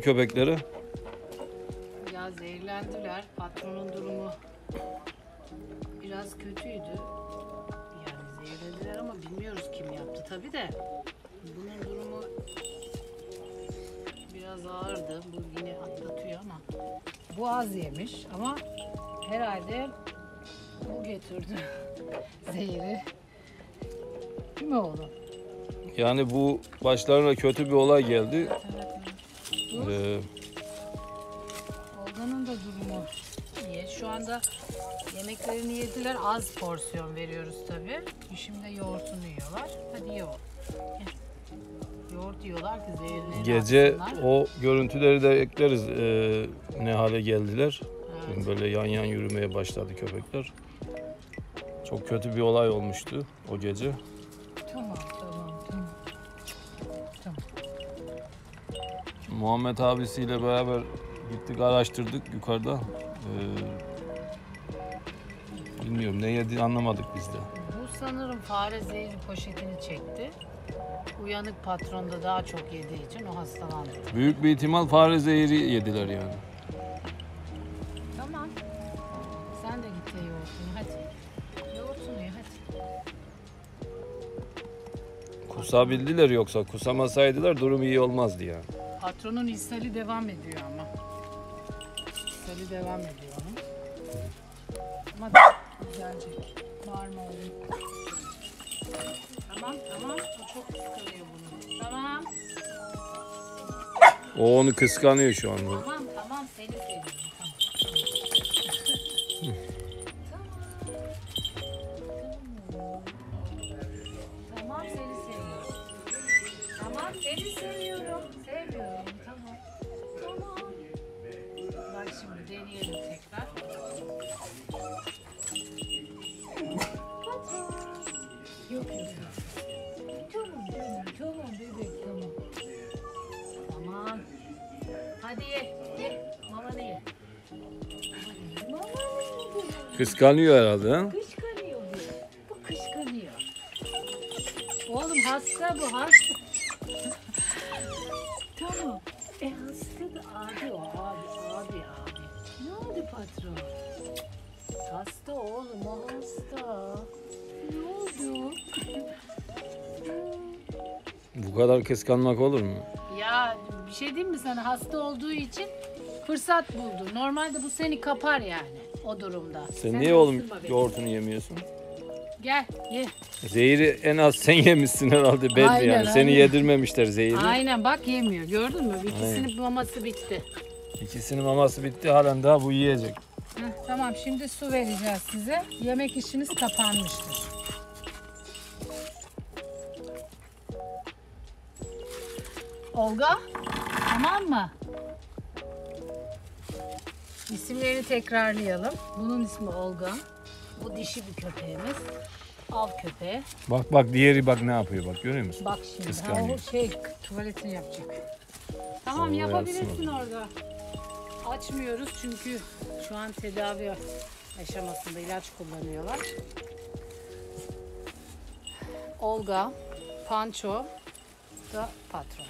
bu köpekleri? Ya zehirlendiler. Patronun durumu biraz kötüydü. Yani zehirlediler ama bilmiyoruz kim yaptı tabi de. Bunun durumu biraz ağırdı. Bu yine atlatıyor ama. Bu az yemiş ama herhalde bu getirdi zehri. Değil mi oğlum? Yani bu başlarına kötü bir olay geldi. Ee, Olga'nın da durumu iyi. Şu anda yemeklerini yediler. Az porsiyon veriyoruz tabi. Şimdi yoğurtunu yiyorlar. Hadi yoğurt. Yoğurt yiyorlar ki zehirlerini gece atsınlar. o görüntüleri de ekleriz. Ee, ne hale geldiler. Evet. Böyle yan yan yürümeye başladı köpekler. Çok kötü bir olay olmuştu o gece. Tamam. Muhammed abisiyle beraber gittik araştırdık yukarıda. Ee, bilmiyorum ne yedi anlamadık biz de. Bu sanırım fare zehri poşetini çekti. Uyanık patron da daha çok yediği için o hastalandı. Büyük bir ihtimal fare zehri yediler yani. Tamam. Sen de git yoğurtunu hadi. Yoğurtunu ye hadi. Kusabildiler yoksa kusamasaydılar durum iyi olmazdı yani. Patronun ishali devam ediyor ama. İshali devam ediyor onun. Ama düzelecek. Bağırma oğlum. Tamam tamam. O çok kıskanıyor bunu. Tamam. O onu kıskanıyor şu anda. Tamam tamam seni seviyorum. Tamam. Tamam seni. Tamam seni seviyorum. Seviyorum. Tamam. Tamam. Bak şimdi deneyelim tekrar. Yok yok. yok. Tamam canım. Tamam bebek tamam. Tamam. Hadi ye. Ye. Mamanı ye. Ye. Kıskanıyor herhalde ha? E hasta da abi o abi abi abi. Ne oldu patron? Hasta oğlum o hasta. Ne oldu? Bu kadar kıskanmak olur mu? Ya bir şey diyeyim mi sana hasta olduğu için fırsat buldu. Normalde bu seni kapar yani o durumda. Sen niye oğlum yoğurtunu yemiyorsun? Gel ye. Zehri en az sen yemişsin herhalde belli Aynen, yani. Seni aynen. yedirmemişler zehri. Aynen bak yemiyor gördün mü? İkisinin maması bitti. İkisinin maması bitti halen daha bu yiyecek. Heh, tamam şimdi su vereceğiz size. Yemek işiniz kapanmıştır. Olga tamam mı? İsimlerini tekrarlayalım. Bunun ismi Olga. Bu dişi bir köpeğimiz. Av köpeği. Bak bak diğeri bak ne yapıyor bak görüyor musun? Bak şimdi. Ha, Kıskanıyor. o şey tuvaletini yapacak. Tamam Oo, yapabilirsin yapsın orada. Açmıyoruz çünkü şu an tedavi aşamasında ilaç kullanıyorlar. Olga, Pancho da patron.